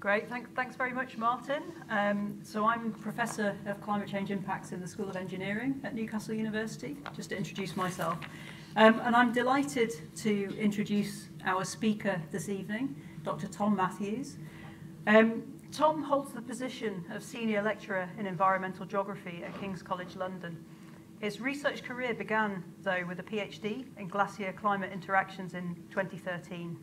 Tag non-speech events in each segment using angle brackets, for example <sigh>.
Great, thank, thanks very much, Martin. Um, so I'm Professor of Climate Change Impacts in the School of Engineering at Newcastle University, just to introduce myself. Um, and I'm delighted to introduce our speaker this evening, Dr. Tom Matthews. Um, Tom holds the position of Senior Lecturer in Environmental Geography at King's College London. His research career began, though, with a PhD in glacier climate interactions in 2013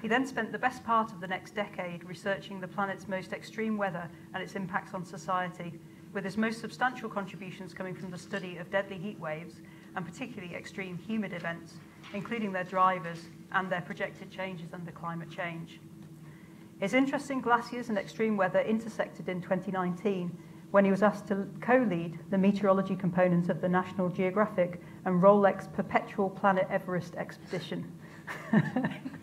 he then spent the best part of the next decade researching the planet's most extreme weather and its impacts on society, with his most substantial contributions coming from the study of deadly heat waves and particularly extreme humid events, including their drivers and their projected changes under climate change. His interest in glaciers and extreme weather intersected in 2019 when he was asked to co-lead the meteorology component of the National Geographic and Rolex Perpetual Planet Everest expedition. <laughs>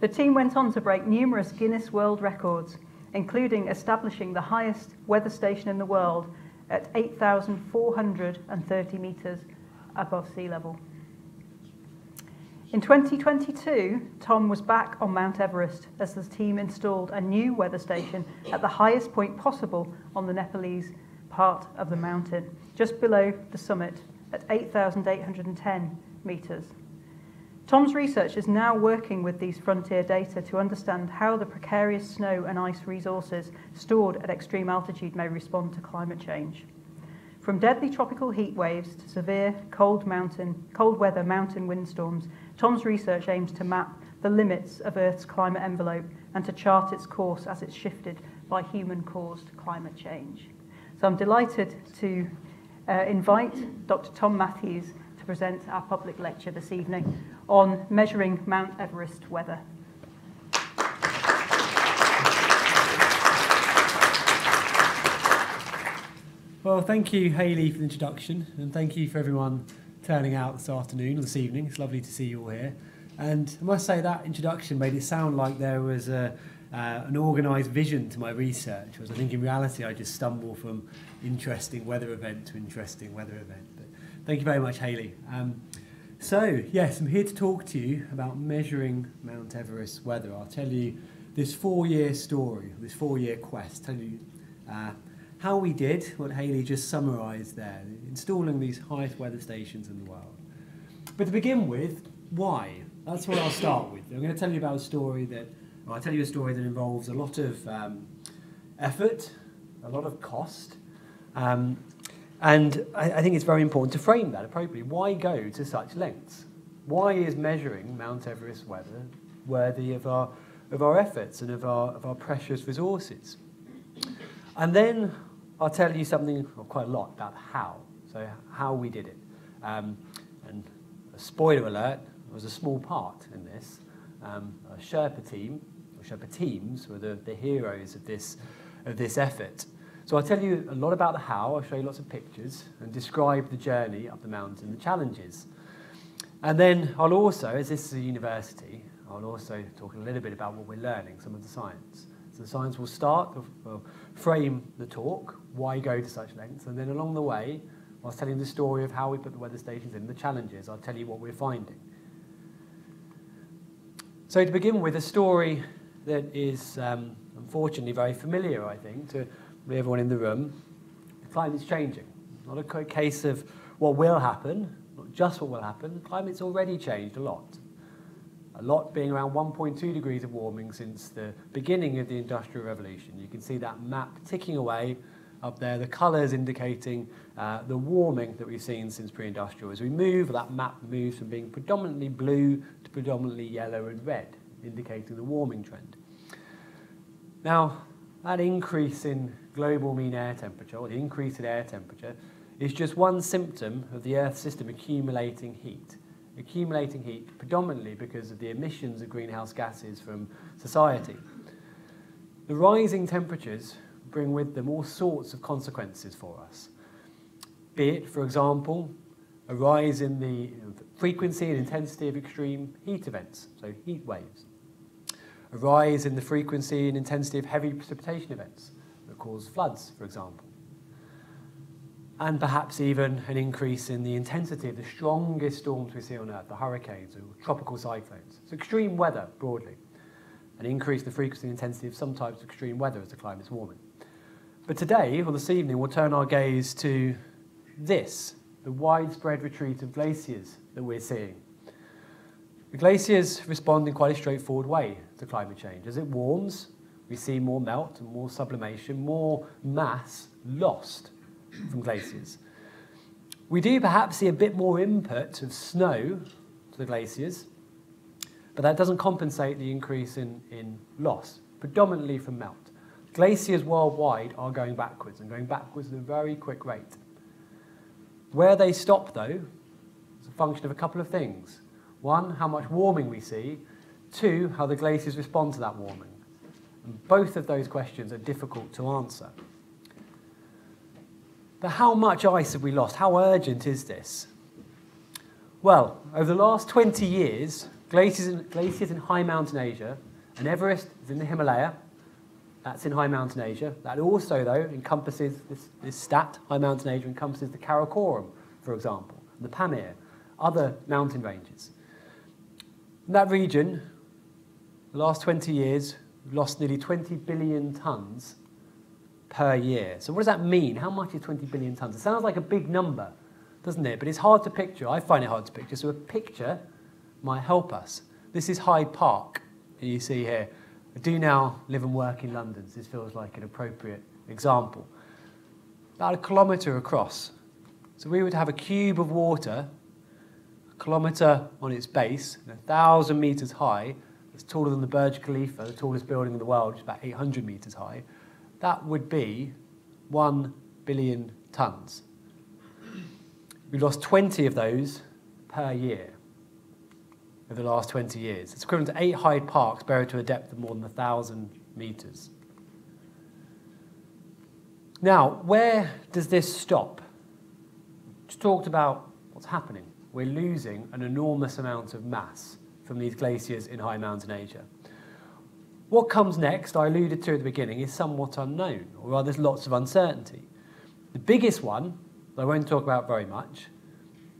The team went on to break numerous Guinness World Records, including establishing the highest weather station in the world at 8,430 metres above sea level. In 2022, Tom was back on Mount Everest as the team installed a new weather station at the highest point possible on the Nepalese part of the mountain, just below the summit at 8,810 metres. Tom's research is now working with these frontier data to understand how the precarious snow and ice resources stored at extreme altitude may respond to climate change. From deadly tropical heat waves to severe cold, mountain, cold weather mountain windstorms, Tom's research aims to map the limits of Earth's climate envelope and to chart its course as it's shifted by human-caused climate change. So I'm delighted to uh, invite Dr. Tom Matthews present our public lecture this evening on measuring Mount Everest weather. Well, thank you, Hayley, for the introduction, and thank you for everyone turning out this afternoon or this evening. It's lovely to see you all here. And I must say that introduction made it sound like there was a, uh, an organised vision to my research, whereas I think in reality I just stumble from interesting weather event to interesting weather event. Thank you very much, Hayley. Um, so, yes, I'm here to talk to you about measuring Mount Everest weather. I'll tell you this four-year story, this four-year quest, tell you uh, how we did what Hayley just summarised there, installing these highest weather stations in the world. But to begin with, why? That's what I'll start with. I'm going to tell you about a story that, well, I'll tell you a story that involves a lot of um, effort, a lot of cost, um, and I, I think it's very important to frame that appropriately. Why go to such lengths? Why is measuring Mount Everest weather worthy of our, of our efforts and of our, of our precious resources? And then I'll tell you something, quite a lot, about how. So how we did it. Um, and a spoiler alert, there was a small part in this. Um, Sherpa team, or Sherpa teams, were the, the heroes of this, of this effort. So I'll tell you a lot about the how, I'll show you lots of pictures and describe the journey up the mountain, the challenges. And then I'll also, as this is a university, I'll also talk a little bit about what we're learning, some of the science. So the science will start, will frame the talk, why go to such lengths, and then along the way, whilst telling the story of how we put the weather stations in, the challenges, I'll tell you what we're finding. So to begin with, a story that is um, unfortunately very familiar, I think, to everyone in the room, the climate's changing. Not a case of what will happen, not just what will happen. The climate's already changed a lot. A lot being around 1.2 degrees of warming since the beginning of the Industrial Revolution. You can see that map ticking away up there, the colours indicating uh, the warming that we've seen since pre-industrial. As we move, that map moves from being predominantly blue to predominantly yellow and red, indicating the warming trend. Now, that increase in global mean air temperature, or the increase in air temperature, is just one symptom of the Earth system accumulating heat. Accumulating heat predominantly because of the emissions of greenhouse gases from society. The rising temperatures bring with them all sorts of consequences for us. Be it, for example, a rise in the frequency and intensity of extreme heat events, so heat waves. A rise in the frequency and intensity of heavy precipitation events, cause floods, for example. And perhaps even an increase in the intensity of the strongest storms we see on Earth, the hurricanes or tropical cyclones. So extreme weather, broadly. and increase the frequency and intensity of some types of extreme weather as the climate is warming. But today, or this evening, we'll turn our gaze to this, the widespread retreat of glaciers that we're seeing. The glaciers respond in quite a straightforward way to climate change. As it warms, we see more melt more sublimation, more mass lost from glaciers. We do perhaps see a bit more input of snow to the glaciers, but that doesn't compensate the increase in, in loss, predominantly from melt. Glaciers worldwide are going backwards and going backwards at a very quick rate. Where they stop, though, is a function of a couple of things. One, how much warming we see. Two, how the glaciers respond to that warming. And both of those questions are difficult to answer. But how much ice have we lost? How urgent is this? Well, over the last 20 years, glaciers in, glaciers in high mountain Asia, and Everest is in the Himalaya, that's in high mountain Asia. That also, though, encompasses this, this stat, high mountain Asia encompasses the Karakoram, for example, the Pamir, other mountain ranges. In that region, the last 20 years, lost nearly 20 billion tonnes per year. So what does that mean? How much is 20 billion tonnes? It sounds like a big number, doesn't it? But it's hard to picture. I find it hard to picture. So a picture might help us. This is Hyde Park, and you see here. I do now live and work in London, so this feels like an appropriate example. About a kilometre across. So we would have a cube of water, a kilometre on its base, and a thousand metres high, it's taller than the Burj Khalifa, the tallest building in the world, which is about 800 metres high. That would be 1 billion tonnes. We lost 20 of those per year over the last 20 years. It's equivalent to eight Hyde Parks buried to a depth of more than 1,000 metres. Now, where does this stop? Just talked about what's happening. We're losing an enormous amount of mass from these glaciers in high mountain Asia. What comes next, I alluded to at the beginning, is somewhat unknown, or rather, there's lots of uncertainty. The biggest one, I won't talk about very much,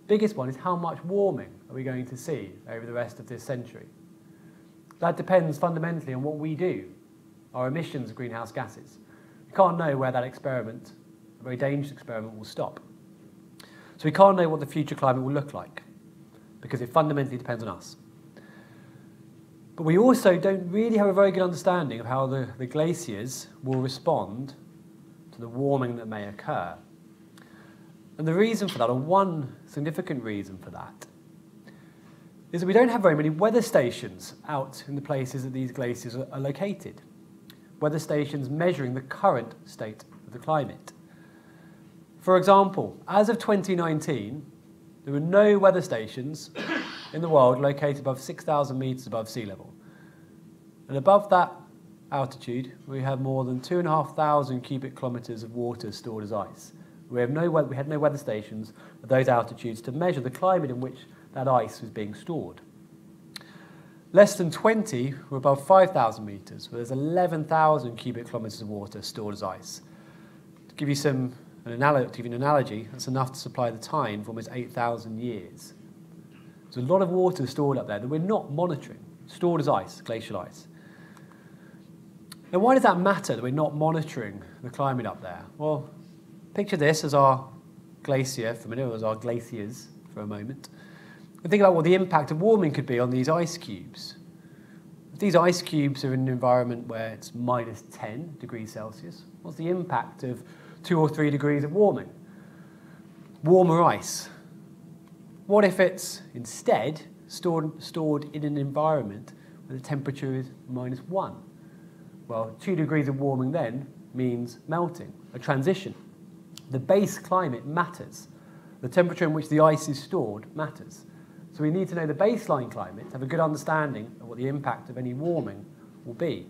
biggest one is how much warming are we going to see over the rest of this century? That depends fundamentally on what we do, our emissions of greenhouse gases. We can't know where that experiment, a very dangerous experiment, will stop. So we can't know what the future climate will look like because it fundamentally depends on us. But we also don't really have a very good understanding of how the, the glaciers will respond to the warming that may occur. And the reason for that, or one significant reason for that, is that we don't have very many weather stations out in the places that these glaciers are, are located. Weather stations measuring the current state of the climate. For example, as of 2019, there were no weather stations in the world located above 6,000 metres above sea level. And above that altitude, we have more than 2,500 cubic kilometres of water stored as ice. We, have no, we had no weather stations at those altitudes to measure the climate in which that ice was being stored. Less than 20 were above 5,000 metres, where there's 11,000 cubic kilometres of water stored as ice. To give you some an analogy, to give you an analogy, that's enough to supply the time for almost 8,000 years. There's a lot of water stored up there that we're not monitoring, stored as ice, glacial ice. Now, why does that matter that we're not monitoring the climate up there? Well, picture this as our glacier, minute, as our glaciers for a moment. And think about what the impact of warming could be on these ice cubes. If these ice cubes are in an environment where it's minus 10 degrees Celsius, what's the impact of two or three degrees of warming? Warmer ice. What if it's instead stored, stored in an environment where the temperature is minus one? Well, two degrees of warming then means melting, a transition. The base climate matters. The temperature in which the ice is stored matters. So we need to know the baseline climate, have a good understanding of what the impact of any warming will be.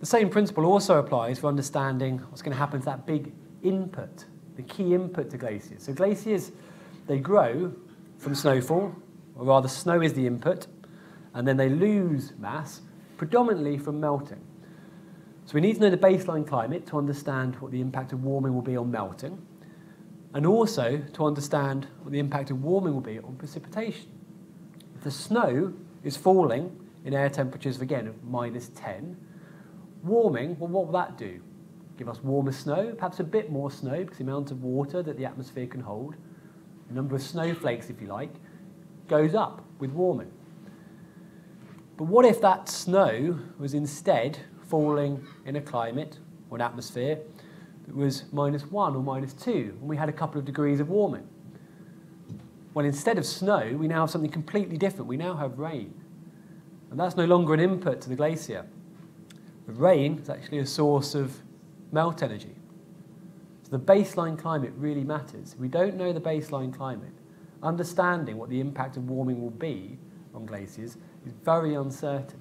The same principle also applies for understanding what's going to happen to that big input, the key input to glaciers. So glaciers, they grow from snowfall, or rather snow is the input, and then they lose mass predominantly from melting. So we need to know the baseline climate to understand what the impact of warming will be on melting and also to understand what the impact of warming will be on precipitation. If the snow is falling in air temperatures, of again, of minus 10. Warming, well, what will that do? Give us warmer snow, perhaps a bit more snow because the amount of water that the atmosphere can hold, the number of snowflakes, if you like, goes up with warming. But what if that snow was instead falling in a climate or an atmosphere that was minus one or minus two, and we had a couple of degrees of warming? Well, instead of snow, we now have something completely different. We now have rain. And that's no longer an input to the glacier. The rain is actually a source of melt energy. So the baseline climate really matters. If we don't know the baseline climate, understanding what the impact of warming will be on glaciers is very uncertain.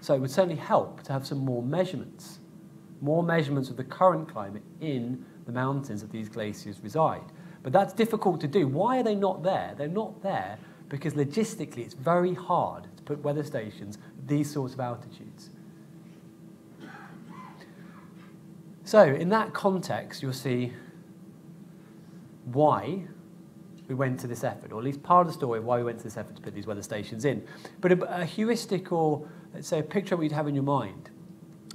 So it would certainly help to have some more measurements, more measurements of the current climate in the mountains that these glaciers reside. But that's difficult to do. Why are they not there? They're not there because logistically it's very hard to put weather stations at these sorts of altitudes. So in that context, you'll see why we went to this effort, or at least part of the story of why we went to this effort to put these weather stations in. But a, a heuristic or, let's say, a picture we'd have in your mind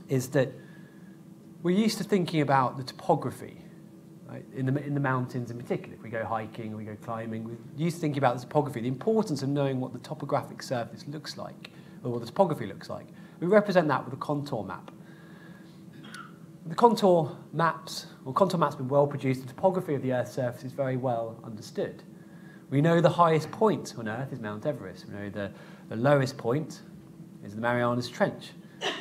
is that we're used to thinking about the topography in, the, in the mountains in particular. If we go hiking we go climbing, we're used to thinking about the topography, the importance of knowing what the topographic surface looks like, or what the topography looks like. We represent that with a contour map. The contour maps, well, contour maps have been well produced. The topography of the Earth's surface is very well understood. We know the highest point on Earth is Mount Everest. We know the, the lowest point is the Marianas Trench. <coughs>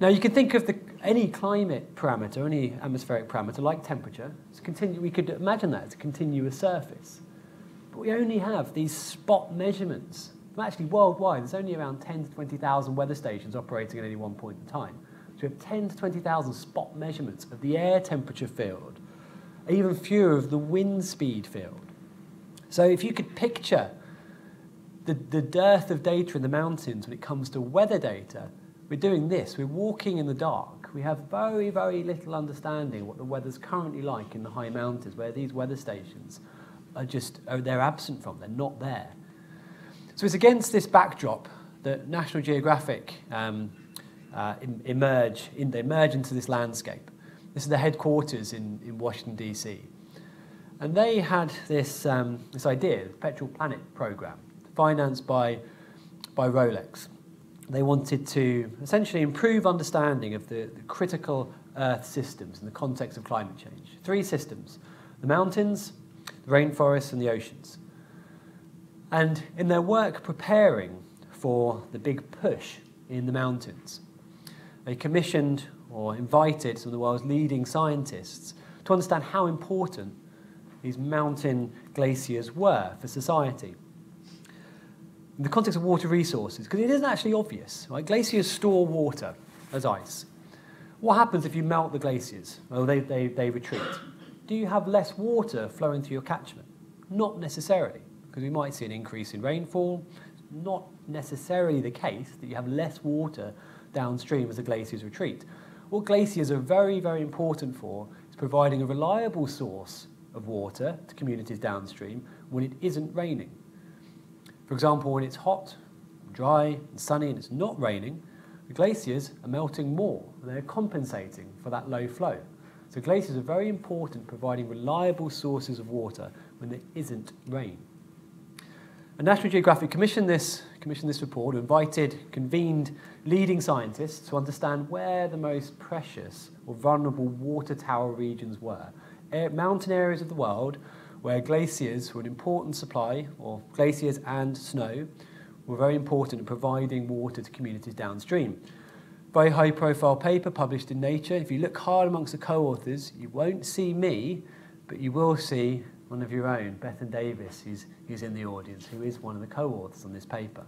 Now, you can think of the, any climate parameter, any atmospheric parameter, like temperature. Continu- we could imagine that as a continuous surface. But we only have these spot measurements. Actually, worldwide, there's only around 10 to 20,000 weather stations operating at any one point in time. So we have 10 to 20,000 spot measurements of the air temperature field, even fewer of the wind speed field. So if you could picture the, the dearth of data in the mountains when it comes to weather data, we're doing this. We're walking in the dark. We have very, very little understanding what the weather's currently like in the high mountains, where these weather stations are just, oh, they're absent from, they're not there. So it's against this backdrop that National Geographic um, uh, emerge, in, they emerge into this landscape. This is the headquarters in, in Washington, D.C. And they had this, um, this idea, the Perpetual Planet program, financed by, by Rolex. They wanted to essentially improve understanding of the, the critical Earth systems in the context of climate change. Three systems the mountains, the rainforests, and the oceans. And in their work preparing for the big push in the mountains, they commissioned or invited some of the world's leading scientists to understand how important these mountain glaciers were for society. In the context of water resources, because it isn't actually obvious, right? Glaciers store water as ice. What happens if you melt the glaciers? Well, they, they, they retreat. Do you have less water flowing through your catchment? Not necessarily, because we might see an increase in rainfall. It's not necessarily the case that you have less water downstream as the glaciers retreat. What glaciers are very, very important for is providing a reliable source of water to communities downstream when it isn't raining. For example, when it's hot, dry, and sunny, and it's not raining, the glaciers are melting more, and they're compensating for that low flow. So glaciers are very important providing reliable sources of water when there isn't rain. And National Geographic commissioned this, commissioned this report, invited, convened leading scientists to understand where the most precious or vulnerable water tower regions were. Eh, mountain areas of the world where glaciers were an important supply, or glaciers and snow, were very important in providing water to communities downstream. Very high profile paper published in Nature. If you look hard amongst the co-authors, you won't see me, but you will see one of your own, Bethan Davies, who's, who's in the audience, who is one of the co-authors on this paper.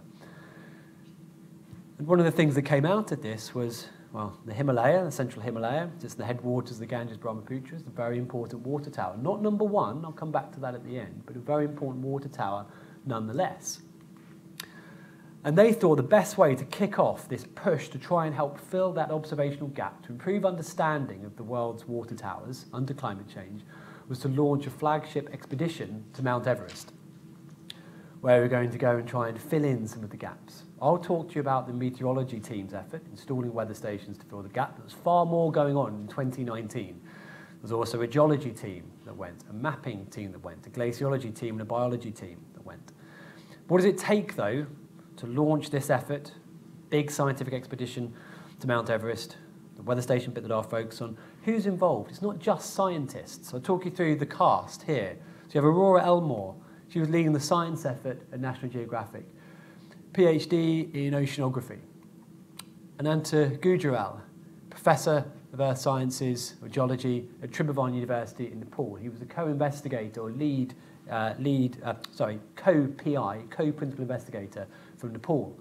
And one of the things that came out of this was, well, the Himalaya, the central Himalaya, just the headwaters of the Ganges Brahmaputra, is a very important water tower. Not number one, I'll come back to that at the end, but a very important water tower nonetheless. And they thought the best way to kick off this push to try and help fill that observational gap, to improve understanding of the world's water towers under climate change, was to launch a flagship expedition to Mount Everest. where we're going to go and try and fill in some of the gaps. I'll talk to you about the meteorology team's effort, installing weather stations to fill the gap. There's far more going on in 2019. There's also a geology team that went, a mapping team that went, a glaciology team and a biology team that went. What does it take, though, to launch this effort, big scientific expedition to Mount Everest, the weather station bit that I'll focus on? Who's involved? It's not just scientists. I'll talk you through the cast here. So you have Aurora Elmore. She was leading the science effort at National Geographic. PhD in oceanography. Ananta Gajurel, Professor of Earth Sciences or Geology at Tribhuvan University in Nepal. He was a co-investigator or lead, uh, lead uh, sorry, co-PI, co-principal investigator from Nepal.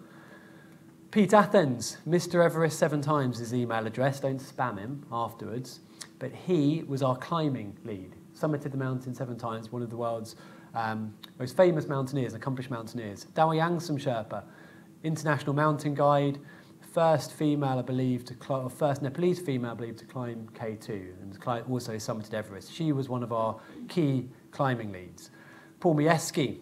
Pete Athens, Mr. Everest seven times his email address, don't spam him afterwards, but he was our climbing lead. Summited the mountain seven times, one of the world's um, most famous mountaineers, accomplished mountaineers. Dawa Yangzum Sherpa, international mountain guide, first female, I believe, to or first Nepalese female, I believe, to climb K2, and also summited Everest. She was one of our key climbing leads. Paul Mayewski,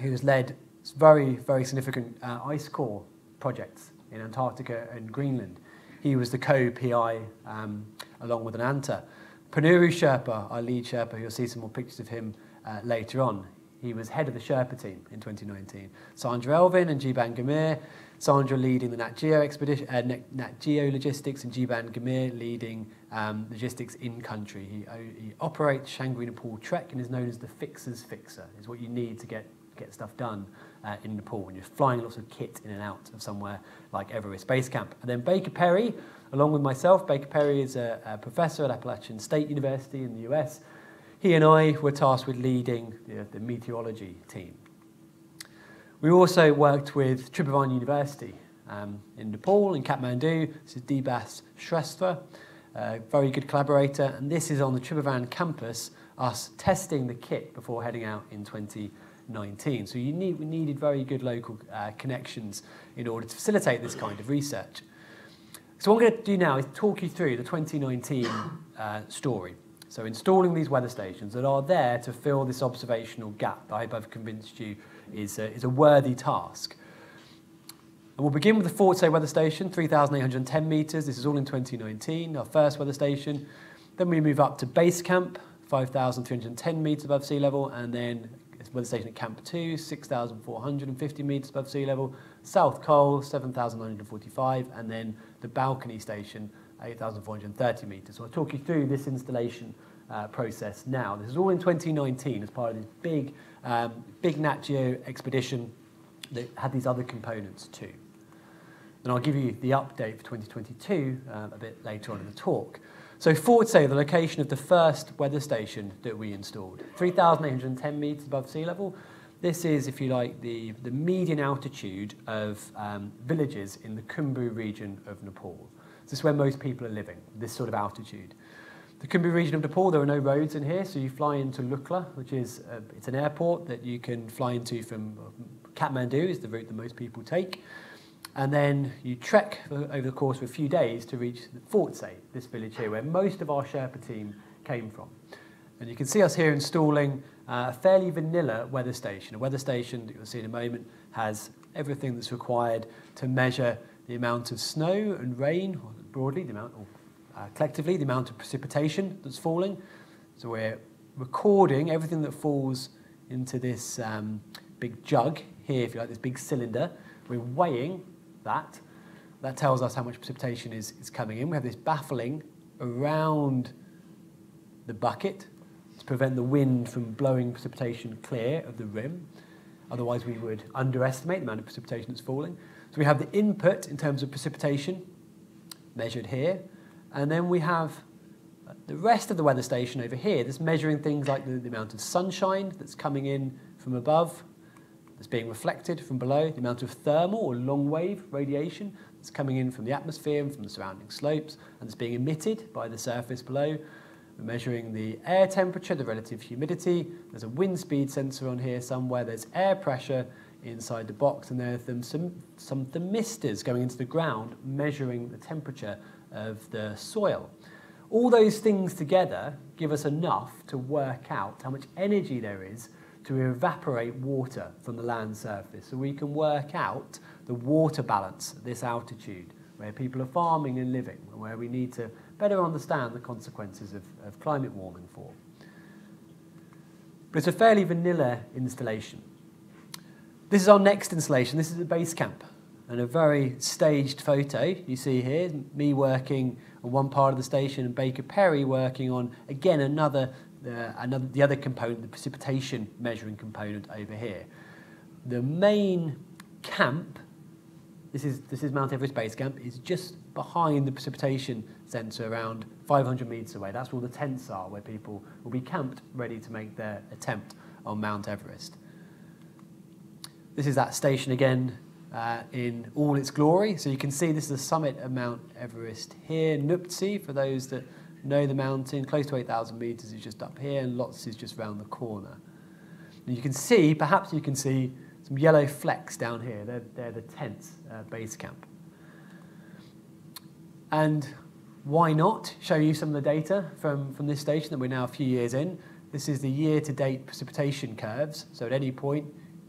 who has led very, very significant uh, ice core projects in Antarctica and Greenland. He was the co-PI um, along with Ananta. Panuru Sherpa, our lead Sherpa, you'll see some more pictures of him uh, later on. He was head of the Sherpa team in 2019. Sandra Elvin and Jiban Ghimire. Sandra leading the Nat Geo expedition, uh, Nat Geo logistics, and Jiban Ghimire leading um, logistics in country. He, he operates Shangri Nepal Trek and is known as the fixer's fixer. Is what you need to get get stuff done uh, in Nepal when you're flying lots of kit in and out of somewhere like Everest Base Camp. And then Baker Perry, along with myself, Baker Perry is a, a professor at Appalachian State University in the US he and I were tasked with leading the, the meteorology team. We also worked with Tribhuvan University um, in Nepal, in Kathmandu. This is Dibas Shrestha, a very good collaborator, and this is on the Tribhuvan campus, us testing the kit before heading out in 2019. So you need, we needed very good local uh, connections in order to facilitate this kind of research. So what I'm going to do now is talk you through the 2019 uh, story. So installing these weather stations that are there to fill this observational gap I hope I've convinced you is a, is a worthy task. And we'll begin with the Phortse weather station, 3,810 metres. This is all in 2019, our first weather station. Then we move up to base camp, 5,310 metres above sea level, and then weather station at Camp 2, 6,450 metres above sea level, South Col, 7,945, and then the balcony station 8,430 metres. So I'll talk you through this installation uh, process now. This is all in 2019 as part of this big, um, big Nat Geo expedition that had these other components too. And I'll give you the update for 2022 uh, a bit later on in the talk. So Phortse, the location of the first weather station that we installed, 3,810 metres above sea level. This is, if you like, the, the median altitude of um, villages in the Khumbu region of Nepal. This is where most people are living, this sort of altitude. The Khumbu region of Nepal, there are no roads in here, so you fly into Lukla, which is uh, it's an airport that you can fly into from Kathmandu, is the route that most people take. And then you trek over the course of a few days to reach Phortse, this village here, where most of our Sherpa team came from. And you can see us here installing uh, a fairly vanilla weather station. A weather station that you'll see in a moment has everything that's required to measure the amount of snow and rain, broadly, the amount, or uh, collectively, the amount of precipitation that's falling. So we're recording everything that falls into this um, big jug here, if you like, this big cylinder. We're weighing that. That tells us how much precipitation is, is coming in. We have this baffling around the bucket to prevent the wind from blowing precipitation clear of the rim. Otherwise, we would underestimate the amount of precipitation that's falling. So we have the input in terms of precipitation measured here, and then we have the rest of the weather station over here that's measuring things like the, the amount of sunshine that's coming in from above, that's being reflected from below, the amount of thermal or long wave radiation that's coming in from the atmosphere and from the surrounding slopes, and that's being emitted by the surface below. We're measuring the air temperature, the relative humidity. There's a wind speed sensor on here somewhere. There's air pressure inside the box, and there are some, some thermistors going into the ground measuring the temperature of the soil. All those things together give us enough to work out how much energy there is to evaporate water from the land surface so we can work out the water balance at this altitude where people are farming and living and where we need to better understand the consequences of, of climate warming for. But it's a fairly vanilla installation. This is our next installation. This is a base camp and a very staged photo you see here, me working on one part of the station and Baker Perry working on, again, another, uh, another the other component, the precipitation measuring component over here. The main camp, this is, this is Mount Everest Base Camp, is just behind the precipitation centre around 500 metres away. That's where the tents are, where people will be camped ready to make their attempt on Mount Everest. This is that station again uh, in all its glory. So you can see this is the summit of Mount Everest here. Nuptse, for those that know the mountain, close to 8,000 metres is just up here, and Lhotse is just round the corner. And you can see, perhaps you can see some yellow flecks down here. They're, they're the tents uh, base camp. And why not show you some of the data from, from this station that we're now a few years in. This is the year-to-date precipitation curves. So at any point,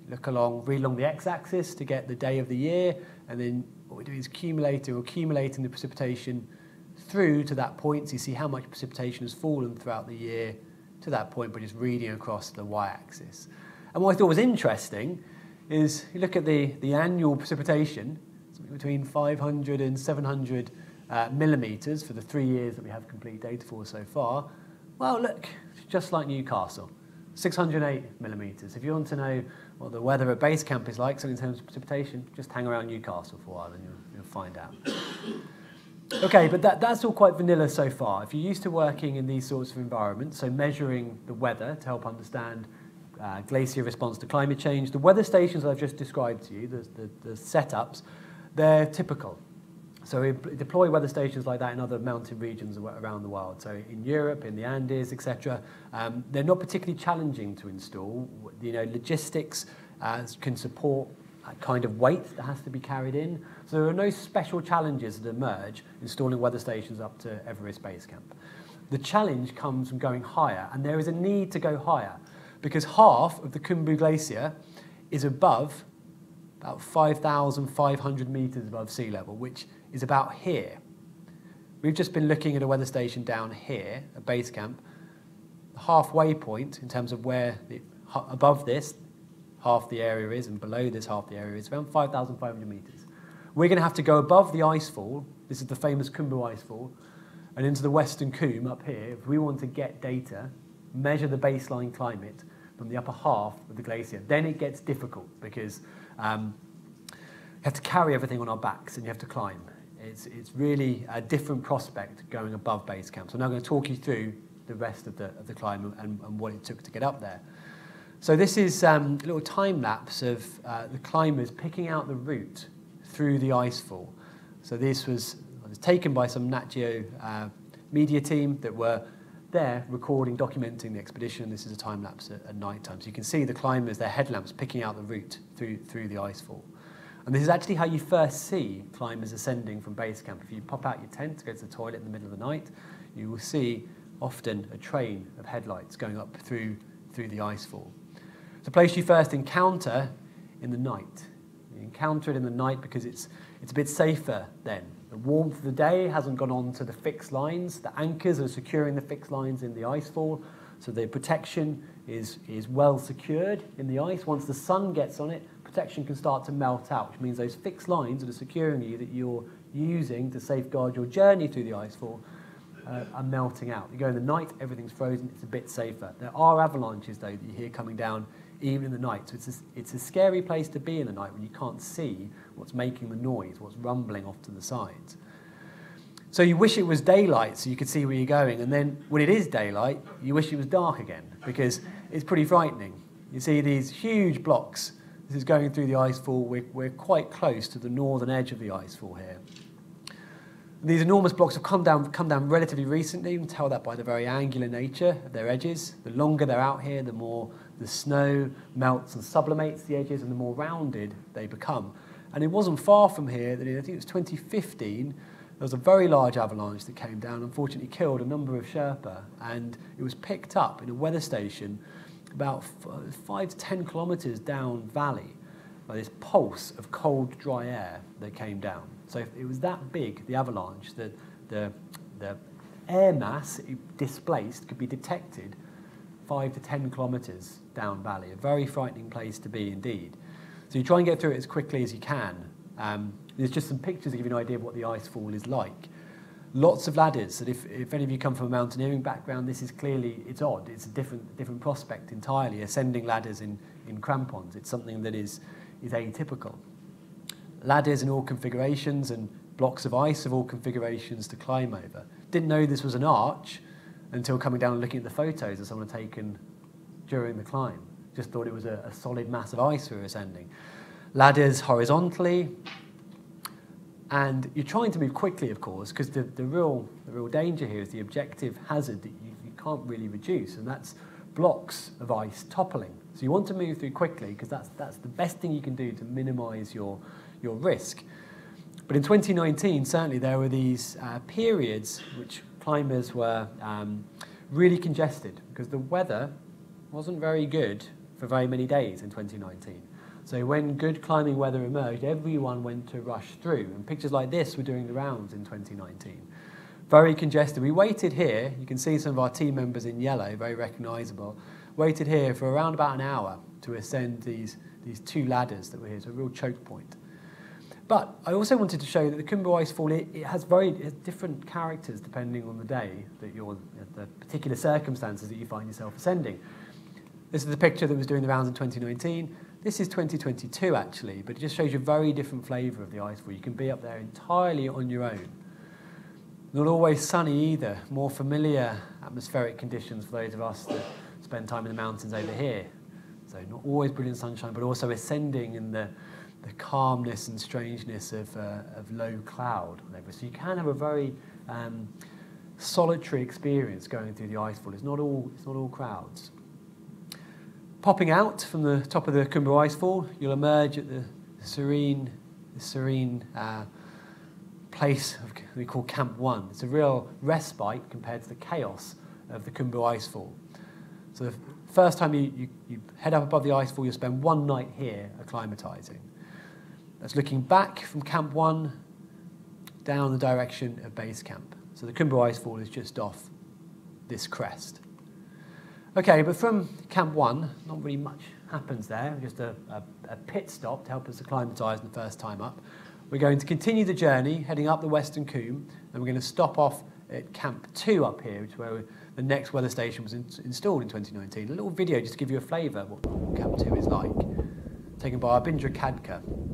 look along, read along the x-axis to get the day of the year, and then what we do is accumulate or accumulating the precipitation through to that point, so you see how much precipitation has fallen throughout the year to that point, but just reading across the y-axis. And what I thought was interesting is you look at the, the annual precipitation, between 500 and 700 uh, millimetres for the three years that we have complete data for so far. Well, look, just like Newcastle, 608 millimetres. If you want to know what the weather at base camp is like, so in terms of precipitation, just hang around Newcastle for a while and you'll, you'll find out. Okay, but that, that's all quite vanilla so far. If you're used to working in these sorts of environments, so measuring the weather to help understand uh, glacier response to climate change, the weather stations I've just described to you, the, the, the setups, they're typical. So we deploy weather stations like that in other mountain regions around the world. So in Europe, in the Andes, etc. Um, they're not particularly challenging to install. You know, logistics uh, can support kind of weight that has to be carried in. So there are no special challenges that emerge installing weather stations up to Everest Base Camp. The challenge comes from going higher, and there is a need to go higher because half of the Khumbu Glacier is above about 5,500 metres above sea level, which is about here. We've just been looking at a weather station down here, a base camp. The halfway point in terms of where the, above this half the area is and below this half the area is around 5,500 metres. We're going to have to go above the icefall. This is the famous Khumbu icefall, and into the Western Cwm up here. If we want to get data, measure the baseline climate from the upper half of the glacier, then it gets difficult because um, you have to carry everything on our backs and you have to climb. It's, it's really a different prospect going above base camp. So now I'm going to talk you through the rest of the, of the climb and, and what it took to get up there. So this is um, a little time lapse of uh, the climbers picking out the route through the icefall. So this was, was taken by some Nat Geo uh, media team that were there recording, documenting the expedition. This is a time lapse at, at night time. So you can see the climbers, their headlamps picking out the route through, through the icefall. And this is actually how you first see climbers ascending from base camp. If you pop out your tent to go to the toilet in the middle of the night, you will see often a train of headlights going up through, through the icefall. A place you first encounter in the night. You encounter it in the night because it's, it's a bit safer then. The warmth of the day hasn't gone on to the fixed lines. The anchors are securing the fixed lines in the icefall, so the protection is, is well secured in the ice. Once the sun gets on it, protection can start to melt out, which means those fixed lines that are securing you that you're using to safeguard your journey through the icefall uh, are melting out. You go in the night, everything's frozen, it's a bit safer. There are avalanches, though, that you hear coming down even in the night. So it's a, it's a scary place to be in the night when you can't see what's making the noise, what's rumbling off to the sides. So you wish it was daylight so you could see where you're going, and then when it is daylight, you wish it was dark again because it's pretty frightening. You see these huge blocks this is going through the icefall. We're, we're quite close to the northern edge of the icefall here. These enormous blocks have come down, come down relatively recently. You can tell that by the very angular nature of their edges. The longer they're out here, the more the snow melts and sublimates the edges and the more rounded they become. And it wasn't far from here that I think it was 2015, there was a very large avalanche that came down, unfortunately killed a number of Sherpa, and it was picked up in a weather station about five to 10 kilometers down valley by this pulse of cold, dry air that came down. So if it was that big, the avalanche, that the, the air mass displaced could be detected five to 10 kilometers down valley. A very frightening place to be indeed. So you try and get through it as quickly as you can. Um, there's just some pictures to give you an idea of what the ice fall is like. Lots of ladders. And if, if any of you come from a mountaineering background, this is clearly, it's odd. It's a different, different prospect entirely, ascending ladders in, in crampons. It's something that is, is atypical. Ladders in all configurations and blocks of ice of all configurations to climb over. Didn't know this was an arch until coming down and looking at the photos that someone had taken during the climb. Just thought it was a, a solid mass of ice we were ascending. Ladders horizontally, and you're trying to move quickly, of course, because the, the, real, the real danger here is the objective hazard that you, you can't really reduce, and that's blocks of ice toppling. So you want to move through quickly because that's, that's the best thing you can do to minimize your, your risk. But in 2019, certainly there were these uh, periods which climbers were um, really congested because the weather wasn't very good for very many days in 2019. So when good climbing weather emerged, everyone went to rush through. And pictures like this were doing the rounds in 2019. Very congested. We waited here. You can see some of our team members in yellow, very recognisable. Waited here for around about an hour to ascend these, these two ladders that were here. So a real choke point. But I also wanted to show you that the Khumbu Icefall, it, it has very it has different characters depending on the day that you're, the particular circumstances that you find yourself ascending. This is the picture that was doing the rounds in 2019. This is 2022 actually, but it just shows you a very different flavour of the icefall. You can be up there entirely on your own. Not always sunny either, more familiar atmospheric conditions for those of us that spend time in the mountains over here. So not always brilliant sunshine, but also ascending in the the calmness and strangeness of, uh, of low cloud. So you can have a very um, solitary experience going through the icefall. It's not all, it's not all crowds. Popping out from the top of the Khumbu Icefall, you'll emerge at the serene, the serene uh, place of, we call Camp 1. It's a real respite compared to the chaos of the Khumbu Icefall. So the first time you, you, you head up above the icefall, you'll spend one night here acclimatizing. That's looking back from Camp 1 down the direction of base camp. So the Khumbu Icefall is just off this crest. Okay, but from Camp 1, not really much happens there, just a, a, a pit stop to help us acclimatise in the first time up. We're going to continue the journey, heading up the Western Cwm, and we're going to stop off at Camp 2 up here, which is where the next weather station was in, installed in 2019. A little video just to give you a flavour of what Camp 2 is like, taken by Abindra Khadka.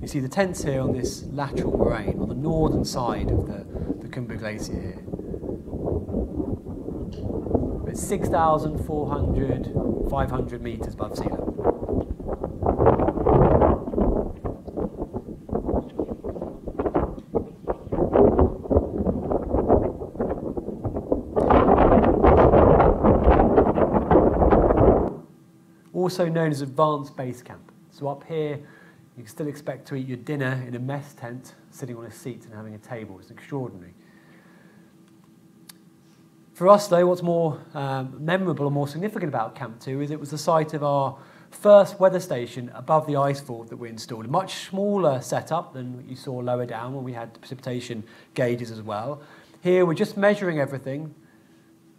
You see the tents here on this lateral moraine, on the northern side of the, the Khumbu Glacier here. It's 6,400, 500 metres above sea level. Also known as Advanced Base Camp. So up here, you can still expect to eat your dinner in a mess tent, sitting on a seat and having a table. It's extraordinary. For us, though, what's more um, memorable or more significant about Camp 2 is it was the site of our first weather station above the ice icefall that we installed. A much smaller setup than what you saw lower down when we had precipitation gauges as well. Here, we're just measuring everything,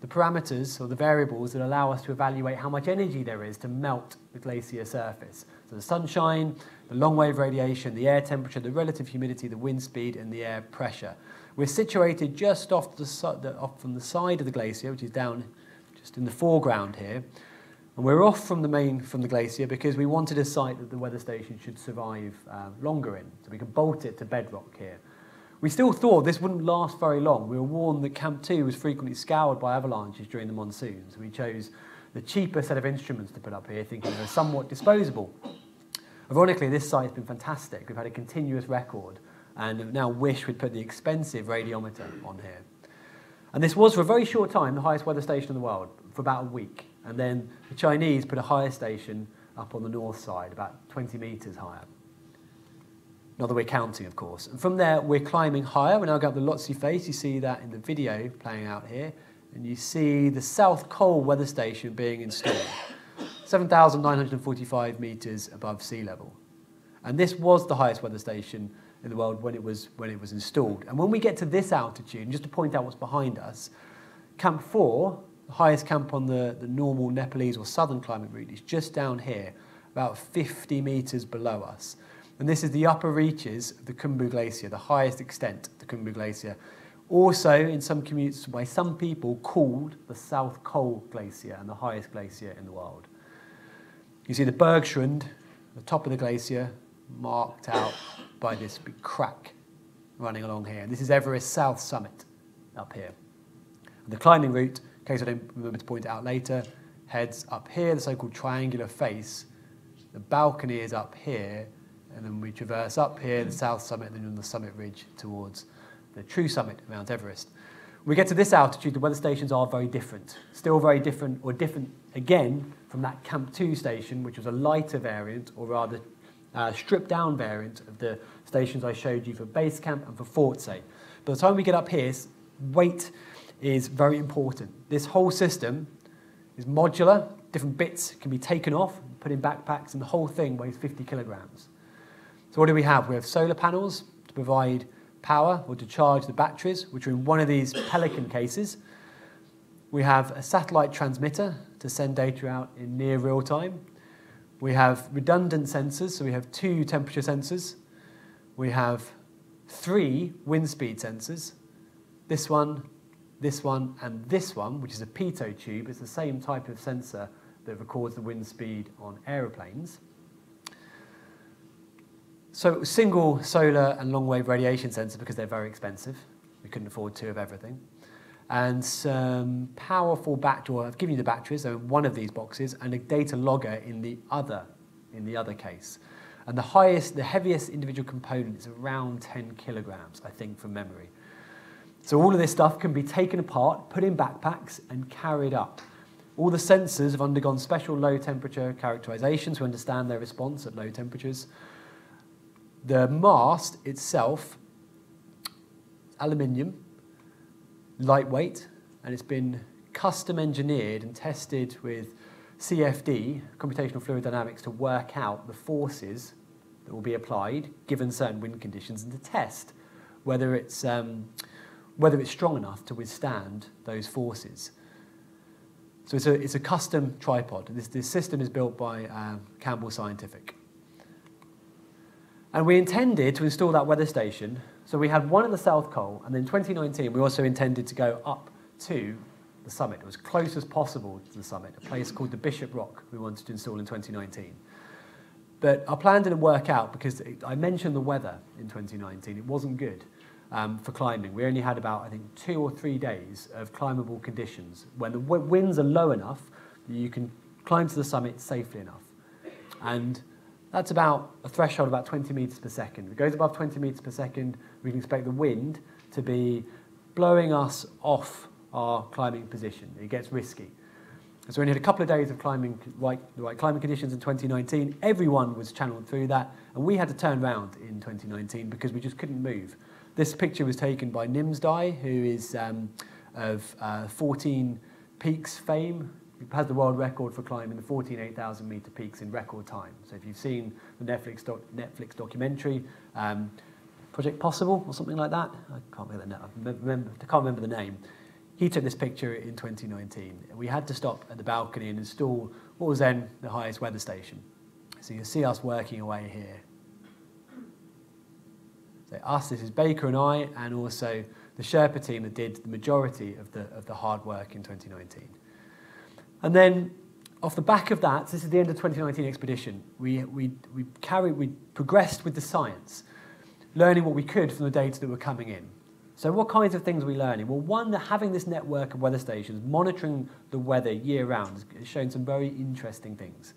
the parameters or the variables that allow us to evaluate how much energy there is to melt the glacier surface. So the sunshine, the long wave radiation, the air temperature, the relative humidity, the wind speed, and the air pressure. We're situated just off, the, off from the side of the glacier, which is down just in the foreground here. And we're off from the main, from the glacier because we wanted a site that the weather station should survive uh, longer in. So we could bolt it to bedrock here. We still thought this wouldn't last very long. We were warned that Camp 2 was frequently scoured by avalanches during the monsoons. We chose the cheaper set of instruments to put up here, thinking they were somewhat disposable. Ironically, this site has been fantastic. We've had a continuous record and now wish we'd put the expensive radiometer on here. And this was, for a very short time, the highest weather station in the world, for about a week. And then the Chinese put a higher station up on the north side, about 20 metres higher. Not that we're counting, of course. And from there, we're climbing higher. We're now going up the Lhotse face. You see that in the video playing out here. and you see the South Col weather station being installed, 7,945 metres above sea level. And this was the highest weather station in the world when it was, when it was installed. And when we get to this altitude, just to point out what's behind us, Camp 4, the highest camp on the, the normal Nepalese or southern climate route, is just down here, about 50 metres below us. And this is the upper reaches of the Khumbu Glacier, the highest extent of the Khumbu Glacier. Also, in some commutes, by some people, called the South Col Glacier and the highest glacier in the world. You see the Bergschrund, the top of the glacier, marked out by this big crack running along here. And this is Everest South Summit up here. And the climbing route, in case I don't remember to point it out later, heads up here, the so-called triangular face. The balcony is up here, and then we traverse up here, the south summit, and then on the summit ridge towards the true summit Mount Everest. When we get to this altitude, the weather stations are very different. Still very different, or different again from that Camp 2 station, which was a lighter variant, or rather uh, stripped down variant of the stations I showed you for base camp and for Phortse. By the time we get up here, weight is very important. This whole system is modular, different bits can be taken off, put in backpacks, and the whole thing weighs 50 kilograms. So what do we have? We have solar panels to provide power or to charge the batteries, which are in one of these Pelican cases. We have a satellite transmitter to send data out in near real time. We have redundant sensors, so we have two temperature sensors. We have three wind speed sensors. This one, this one, and this one, which is a pitot tube. It's the same type of sensor that records the wind speed on aeroplanes. So single solar and long wave radiation sensor because they're very expensive. We couldn't afford two of everything and some powerful battery. I've given you the batteries in one of these boxes and a data logger in the other, in the other case. And the highest, the heaviest individual component is around 10 kilograms, I think, from memory. So all of this stuff can be taken apart, put in backpacks, and carried up. All the sensors have undergone special low temperature characterizations to understand their response at low temperatures. The mast itself, aluminium, lightweight and it's been custom engineered and tested with CFD, computational fluid dynamics, to work out the forces that will be applied given certain wind conditions and to test whether it's, um, whether it's strong enough to withstand those forces. So it's a, it's a custom tripod. This, this system is built by uh, Campbell Scientific. And we intended to install that weather station so we had one at the South Col, and then in 2019 we also intended to go up to the summit, as close as possible to the summit, a place called the Bishop Rock we wanted to install in 2019. But our plan didn't work out because it, I mentioned the weather in 2019. It wasn't good um, for climbing. We only had about, I think, two or three days of climbable conditions when the winds are low enough that you can climb to the summit safely enough. And that's about a threshold of about 20 metres per second. If it goes above 20 metres per second, we can expect the wind to be blowing us off our climbing position. It gets risky. So we only had a couple of days of climbing right, the right climbing conditions in 2019. Everyone was channeled through that, and we had to turn around in 2019 because we just couldn't move. This picture was taken by Nimsdai, who is um, of uh, 14 Peaks fame, has the world record for climbing the 14 8,000 meter peaks in record time. So if you've seen the Netflix, doc, Netflix documentary, um, Project Possible or something like that, I can't remember, the, remember, I can't remember the name. He took this picture in 2019. We had to stop at the balcony and install what was then the highest weather station. So you see us working away here. So us, this is Baker and I, and also the Sherpa team that did the majority of the, of the hard work in 2019. And then off the back of that, this is the end of 2019 expedition, we, we, we, carried, we progressed with the science, learning what we could from the data that were coming in. So what kinds of things are we learning? Well, one, having this network of weather stations, monitoring the weather year round, has shown some very interesting things.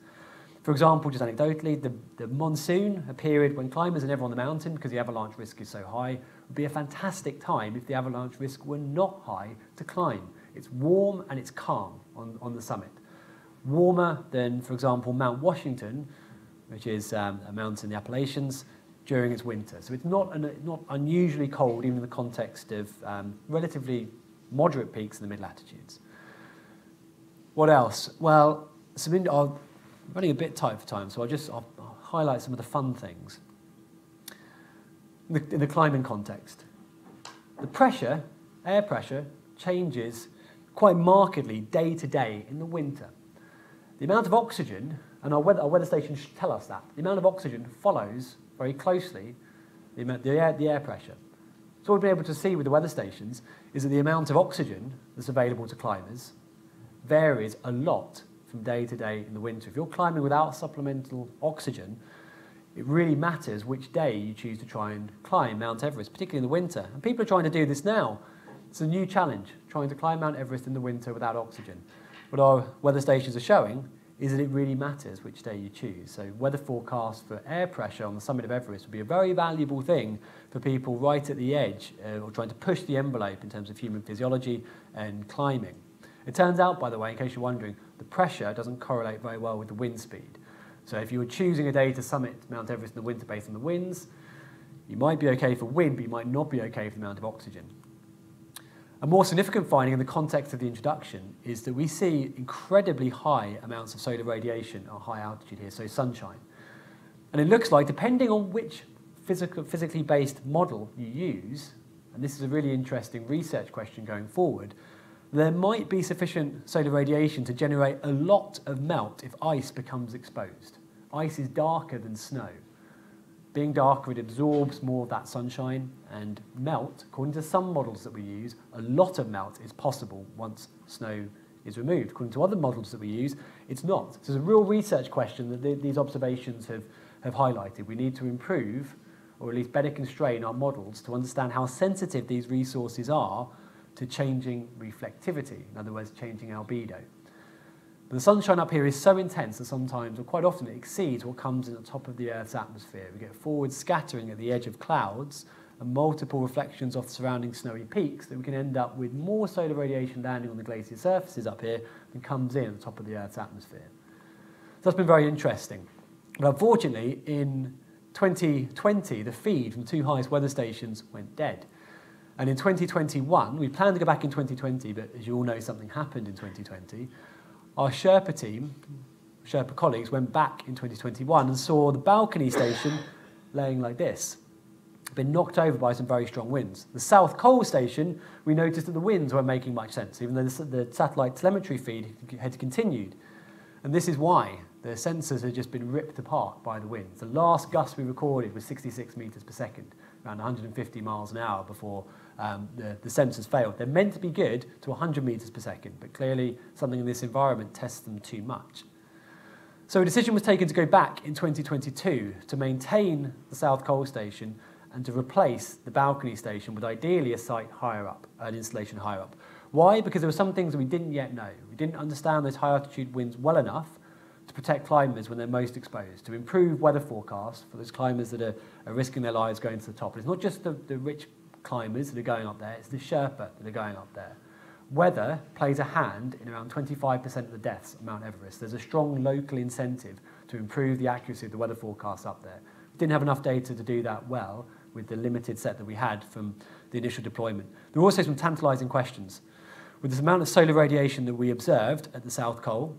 For example, just anecdotally, the, the monsoon, a period when climbers are never on the mountain because the avalanche risk is so high, would be a fantastic time if the avalanche risk were not high to climb. It's warm and it's calm on, on the summit. Warmer than, for example, Mount Washington, which is um, a mountain in the Appalachians, during its winter. So it's not, an, not unusually cold, even in the context of um, relatively moderate peaks in the mid-latitudes. What else? Well, some in, I'm running a bit tight for time, so I'll just I'll, I'll highlight some of the fun things. In the, in the climbing context, the pressure, air pressure, changes quite markedly day to day in the winter. The amount of oxygen, and our weather, our weather stations tell us that, the amount of oxygen follows very closely the, amount, the, air, the air pressure. So what we'll be able to see with the weather stations is that the amount of oxygen that's available to climbers varies a lot from day to day in the winter. If you're climbing without supplemental oxygen, it really matters which day you choose to try and climb Mount Everest, particularly in the winter. And people are trying to do this now. It's a new challenge, trying to climb Mount Everest in the winter without oxygen. What our weather stations are showing is that it really matters which day you choose. So weather forecast for air pressure on the summit of Everest would be a very valuable thing for people right at the edge uh, or trying to push the envelope in terms of human physiology and climbing. It turns out, by the way, in case you're wondering, the pressure doesn't correlate very well with the wind speed. So if you were choosing a day to summit Mount Everest in the winter based on the winds, you might be okay for wind, but you might not be okay for the amount of oxygen. A more significant finding in the context of the introduction is that we see incredibly high amounts of solar radiation at high altitude here, so sunshine. And it looks like, depending on which physical, physically based model you use, and this is a really interesting research question going forward, there might be sufficient solar radiation to generate a lot of melt if ice becomes exposed. Ice is darker than snow. Being darker, it absorbs more of that sunshine and melt. According to some models that we use, a lot of melt is possible once snow is removed. According to other models that we use, it's not. So it's a real research question that the, these observations have, have highlighted. We need to improve, or at least better constrain our models to understand how sensitive these resources are to changing reflectivity, in other words, changing albedo. The sunshine up here is so intense that sometimes, or quite often, it exceeds what comes in the top of the Earth's atmosphere. We get forward scattering at the edge of clouds and multiple reflections off the surrounding snowy peaks that we can end up with more solar radiation landing on the glacier surfaces up here than comes in at the top of the Earth's atmosphere. So that's been very interesting. But unfortunately, in 2020, the feed from two highest weather stations went dead. And in 2021, we planned to go back in 2020, but as you all know, something happened in 2020. Our Sherpa team, Sherpa colleagues, went back in 2021 and saw the balcony station laying like this, been knocked over by some very strong winds. The South Col station, we noticed that the winds weren't making much sense, even though the, satellite telemetry feed had continued. And this is why the sensors had just been ripped apart by the winds. The last gust we recorded was 66 metres per second, around 150 miles an hour before um, the, the sensors failed. They're meant to be good to 100 meters per second, but clearly something in this environment tests them too much. So a decision was taken to go back in 2022 to maintain the South Col Station and to replace the balcony station with ideally a site higher up, an installation higher up. Why? Because there were some things that we didn't yet know. We didn't understand those high altitude winds well enough to protect climbers when they're most exposed, to improve weather forecasts for those climbers that are, are risking their lives going to the top. And it's not just the, the rich climbers that are going up there, it's the Sherpa that are going up there. Weather plays a hand in around 25% of the deaths at Mount Everest. There's a strong local incentive to improve the accuracy of the weather forecasts up there. We didn't have enough data to do that well with the limited set that we had from the initial deployment. There were also some tantalizing questions. With this amount of solar radiation that we observed at the South Col,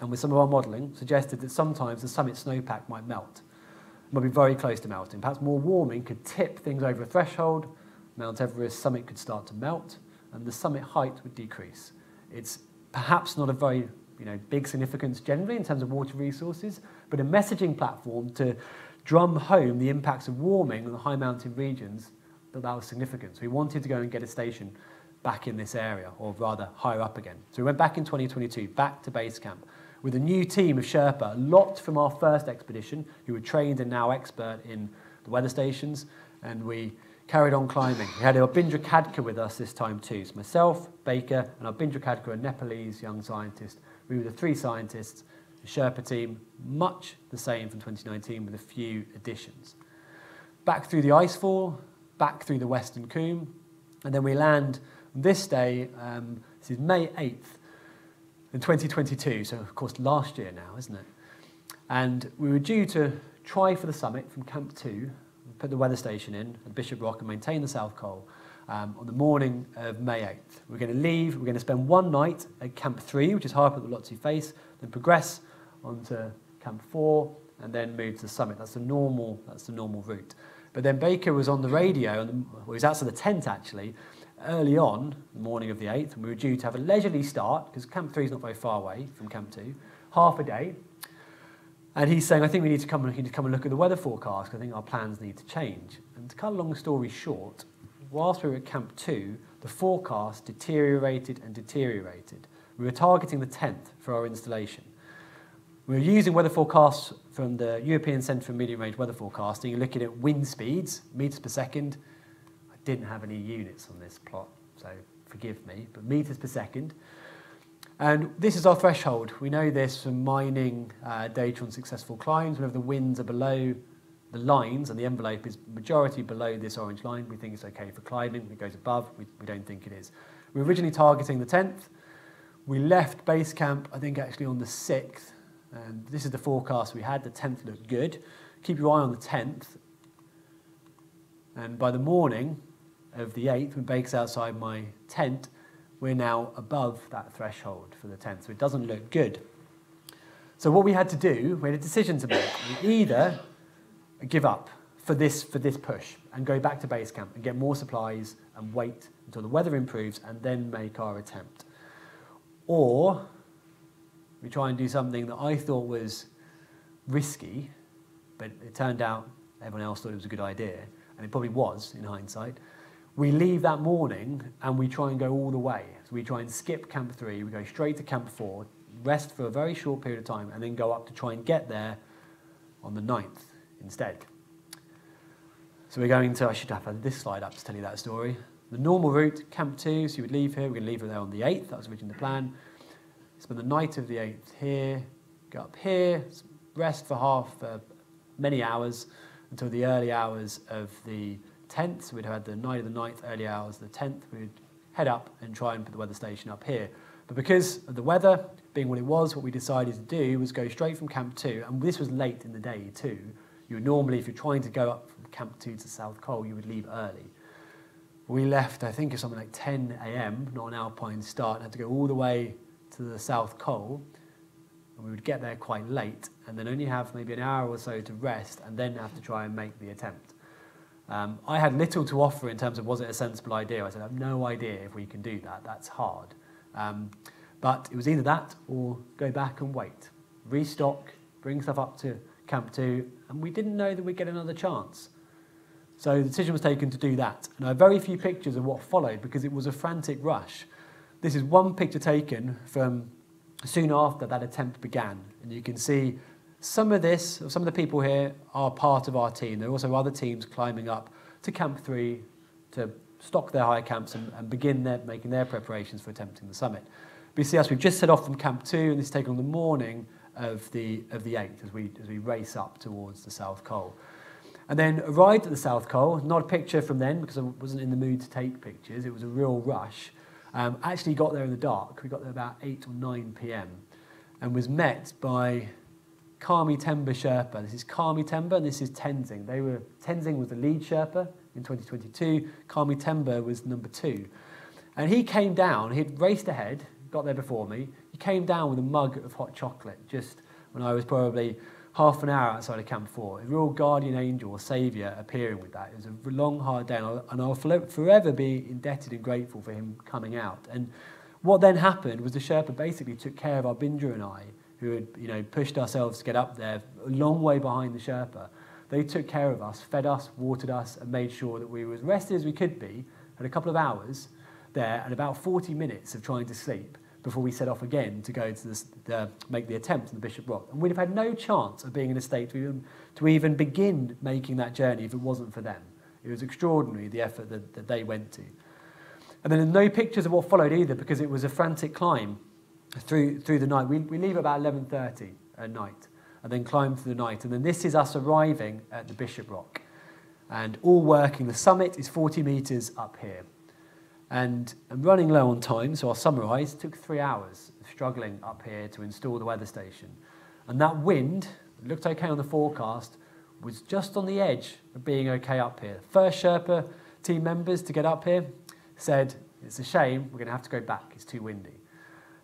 and with some of our modelling, suggested that sometimes the summit snowpack might melt. Might be very close to melting. Perhaps more warming could tip things over a threshold Mount Everest summit could start to melt and the summit height would decrease. It's perhaps not a very you know, big significance generally in terms of water resources, but a messaging platform to drum home the impacts of warming on the high mountain regions, that that was significant. So we wanted to go and get a station back in this area, or rather higher up again. So we went back in 2022, back to base camp, with a new team of Sherpa, a lot from our first expedition, who were trained and now expert in the weather stations, and we carried on climbing. We had Arbindra Khadka with us this time too. So myself, Baker, and Arbindra Khadka, a Nepalese young scientist. We were the three scientists, the Sherpa team, much the same from 2019 with a few additions. Back through the icefall, back through the Western Cwm, and then we land this day, um, this is May 8th in 2022, so of course last year now, isn't it? And we were due to try for the summit from Camp 2 put the weather station in at Bishop Rock and maintain the South Col. um, on the morning of May 8th. We're going to leave, we're going to spend one night at Camp 3, which is high up at the Lhotse Face, then progress onto Camp 4, and then move to the summit. That's the normal, that's the normal route. But then Baker was on the radio, and well, he was outside the tent actually, early on, the morning of the 8th, and we were due to have a leisurely start, because Camp 3 is not very far away from Camp 2, half a day. And he's saying, I think we need to come need to come and look at the weather forecast, I think our plans need to change. And to cut a long story short, whilst we were at Camp 2, the forecast deteriorated and deteriorated. We were targeting the 10th for our installation. We were using weather forecasts from the European Centre for Medium Range Weather Forecasting, looking at wind speeds, metres per second. I didn't have any units on this plot, so forgive me, but metres per second. And this is our threshold. We know this from mining uh, data on successful climbs. Whenever the winds are below the lines and the envelope is majority below this orange line, we think it's okay for climbing. If it goes above, we, we don't think it is. We were originally targeting the 10th. We left base camp, I think, actually on the 6th. And this is the forecast we had. The 10th looked good. Keep your eye on the 10th. And by the morning of the 8th, when Baker's outside my tent, we're now above that threshold for the 10th. So it doesn't look good. So what we had to do, we had a decision to make. We either give up for this, for this push and go back to base camp and get more supplies and wait until the weather improves and then make our attempt. Or we try and do something that I thought was risky, but it turned out everyone else thought it was a good idea, and it probably was in hindsight. We leave that morning and we try and go all the way. So we try and skip Camp 3, we go straight to Camp 4, rest for a very short period of time, and then go up to try and get there on the 9th instead. So we're going to, I should have had this slide up to tell you that story. The normal route, Camp 2, so you would leave here, we're going to leave there on the 8th, that was originally the plan. Spend the night of the 8th here, go up here, rest for half, uh, many hours, until the early hours of the 10th. So we'd have had the night of the 9th, early hours the 10th. We'd head up and try and put the weather station up here. But because of the weather being what it was, what we decided to do was go straight from Camp 2, and this was late in the day too. You would normally, if you're trying to go up from Camp 2 to South Col, you would leave early. We left, I think, at something like 10 a.m., not an alpine start, and had to go all the way to the South Col. And we would get there quite late, and then only have maybe an hour or so to rest, and then have to try and make the attempt. Um, I had little to offer in terms of was it a sensible idea. I said, I have no idea if we can do that. That's hard. Um, but it was either that or go back and wait, restock, bring stuff up to Camp 2, and we didn't know that we'd get another chance. So the decision was taken to do that. And I have very few pictures of what followed because it was a frantic rush. This is one picture taken from soon after that attempt began. And you can see some of this, some of the people here are part of our team. There are also other teams climbing up to Camp 3 to stock their high camps and, and begin their, making their preparations for attempting the summit. But you see us, we've just set off from Camp 2 and this is taken on the morning of the, of the 8th as we, as we race up towards the South Col. And then arrived at the South Col, not a picture from then because I wasn't in the mood to take pictures, it was a real rush. Um, actually got there in the dark, we got there about 8 or 9 p.m. and was met by Kami Temba Sherpa. This is Kami Temba and this is Tenzing. They were, Tenzing was the lead Sherpa in 2022, Kami Temba was number two. And he came down, he'd raced ahead, got there before me, he came down with a mug of hot chocolate just when I was probably half an hour outside of Camp 4. A real guardian angel or saviour appearing with that. It was a long, hard day, and I'll, and I'll forever be indebted and grateful for him coming out. And what then happened was the Sherpa basically took care of our Arbindra and I, who had you know, pushed ourselves to get up there, a long way behind the Sherpa. They took care of us, fed us, watered us, and made sure that we were as rested as we could be, had a couple of hours there, and about 40 minutes of trying to sleep before we set off again to go to this, make the attempt on the Bishop Rock. And we'd have had no chance of being in a state to even, to even begin making that journey if it wasn't for them. It was extraordinary, the effort that, that they went to. And then no pictures of what followed either because it was a frantic climb through, through the night. We, we leave about 11.30 at night and then climb through the night. And then this is us arriving at the Bishop Rock and all working. The summit is 40 metres up here. And I'm running low on time, so I'll summarise. It took three hours of struggling up here to install the weather station. And that wind, looked okay on the forecast, was just on the edge of being okay up here. First Sherpa team members to get up here, said, it's a shame, we're going to have to go back, it's too windy.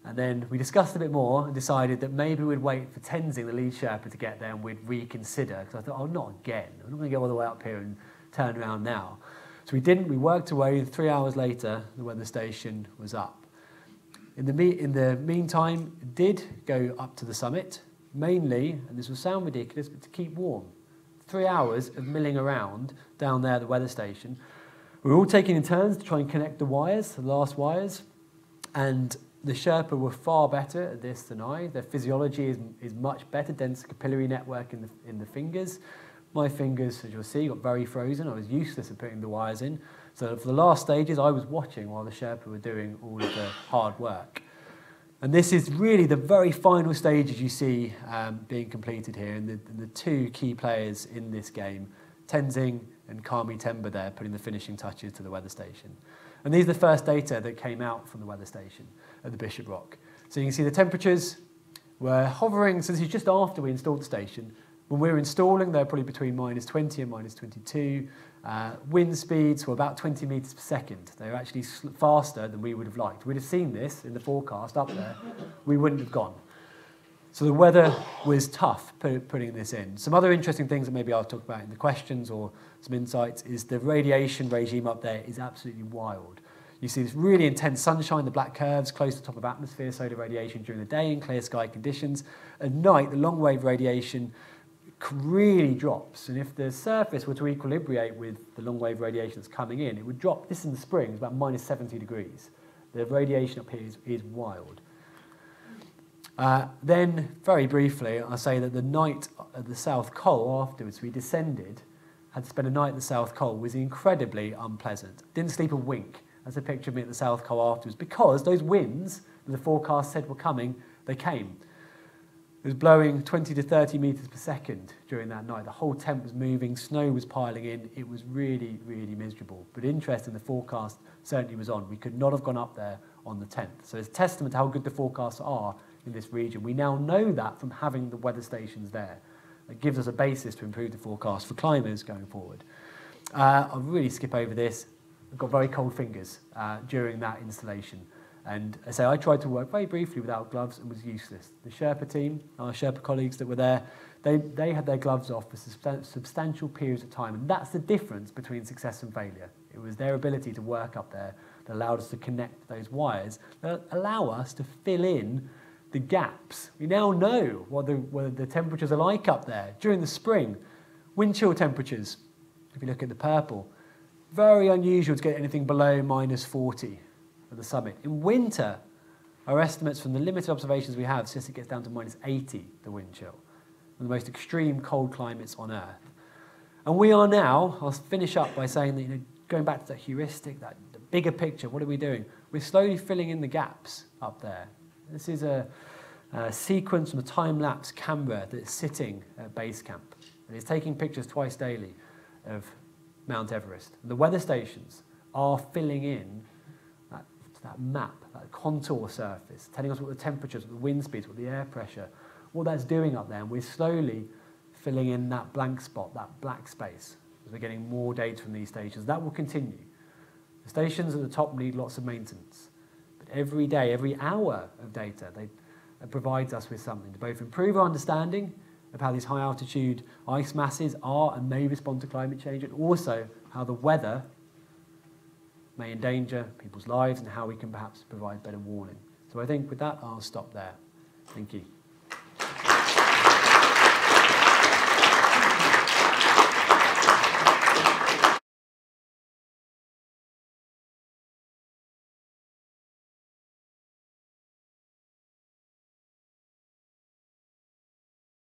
And then we discussed a bit more and decided that maybe we'd wait for Tenzing, the lead Sherpa, to get there and we'd reconsider. Because I thought, oh, not again. I'm not going to go all the way up here and turn around now. So we didn't. We worked away. Three hours later, the weather station was up. In the, me- in the meantime, did go up to the summit, mainly, and this will sound ridiculous, but to keep warm. Three hours of milling around down there at the weather station. We were all taking in turns to try and connect the wires, the last wires, and the Sherpa were far better at this than I. Their physiology is, is much better, dense capillary network in the, in the fingers. My fingers, as you'll see, got very frozen. I was useless at putting the wires in. So for the last stages, I was watching while the Sherpa were doing all of the hard work. And this is really the very final stages you see um, being completed here, and the, the two key players in this game, Tenzing and Kami Temba there, putting the finishing touches to the weather station. And these are the first data that came out from the weather station at the Bishop Rock. So you can see the temperatures were hovering, so this is just after we installed the station. When we were installing, they're probably between minus 20 and minus 22. Uh, wind speeds were about 20 metres per second. They were actually faster than we would have liked. We'd have seen this in the forecast up there. We wouldn't have gone. So the weather was tough putting this in. Some other interesting things that maybe I'll talk about in the questions or some insights is the radiation regime up there is absolutely wild. You see this really intense sunshine, the black curves close to the top of atmosphere, solar radiation during the day in clear sky conditions. At night, the long wave radiation really drops. And if the surface were to equilibrate with the long wave radiation that's coming in, it would drop, this in the spring, is about minus 70 degrees. The radiation up here is, is wild. Uh, then, very briefly, I'll say that the night at the South Col afterwards, we descended, had to spend a night at the South Col, was incredibly unpleasant. Didn't sleep a wink. That's a picture of me at the South Col afterwards, because those winds that the forecast said were coming, they came. It was blowing 20 to 30 metres per second during that night. The whole tent was moving, snow was piling in. It was really, really miserable. But interesting, the forecast certainly was on. We could not have gone up there on the 10th. So it's testament to how good the forecasts are in this region. We now know that from having the weather stations there. It gives us a basis to improve the forecast for climbers going forward. Uh, I'll really skip over this. Got very cold fingers uh, during that installation. And I say I tried to work very briefly without gloves and was useless. The Sherpa team, our Sherpa colleagues that were there, they, they had their gloves off for substantial periods of time. And that's the difference between success and failure. It was their ability to work up there that allowed us to connect those wires, that allow us to fill in the gaps. We now know what the, what the temperatures are like up there during the spring. Wind chill temperatures, if you look at the purple, very unusual to get anything below minus 40 at the summit. In winter, our estimates from the limited observations we have suggest it gets down to minus 80, the wind chill, and the most extreme cold climates on Earth. And we are now, I'll finish up by saying that, you know, going back to that heuristic, that bigger picture, what are we doing? We're slowly filling in the gaps up there. This is a, a sequence from a time-lapse camera that's sitting at base camp. And it's taking pictures twice daily of Mount Everest. The weather stations are filling in that, that map, that contour surface, telling us what the temperatures, what the wind speeds, what the air pressure, what that's doing up there. And we're slowly filling in that blank spot, that black space, as we're getting more data from these stations. That will continue. The stations at the top need lots of maintenance. But every day, every hour of data, they, it provides us with something to both improve our understanding of how these high altitude ice masses are and may respond to climate change, and also how the weather may endanger people's lives and how we can perhaps provide better warning. So I think with that, I'll stop there. Thank you.